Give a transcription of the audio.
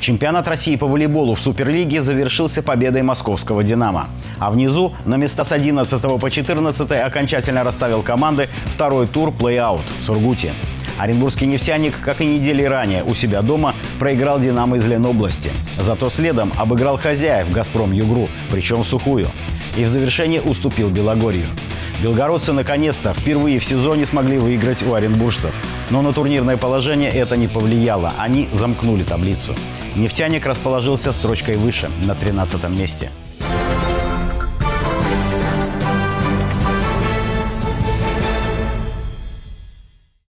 Чемпионат России по волейболу в Суперлиге завершился победой московского «Динамо». А внизу на места с 11 по 14 окончательно расставил команды второй тур плей-аут в Сургуте. Оренбургский нефтяник, как и недели ранее, у себя дома проиграл «Динамо» из Ленобласти. Зато следом обыграл хозяев «Газпром Югру», причем сухую. И в завершении уступил Белогорью. Белгородцы наконец-то впервые в сезоне смогли выиграть у оренбуржцев. Но на турнирное положение это не повлияло. Они замкнули таблицу. Нефтяник расположился строчкой выше, на 13 месте.